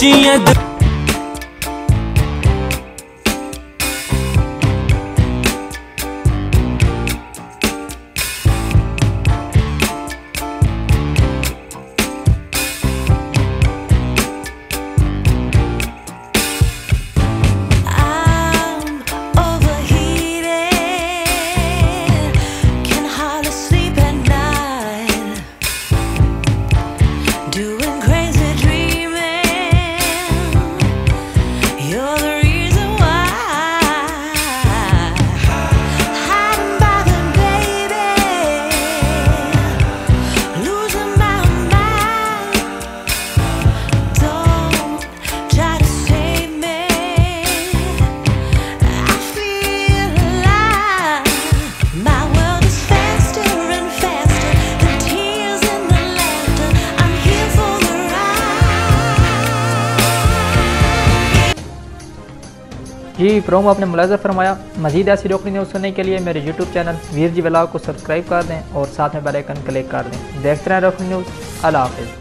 tinha. जी, promo आपने मुलाजा फरमाया। मजीद ऐसी रोकनी न्यूज़ सुनने के लिए मेरे YouTube channel Veer ji blog को सब्सक्राइब कर दें और साथ में बेलाइकन क्लिक कर दें। देखते रहें रोकनी न्यूज़। अल्लाह हाफिज़।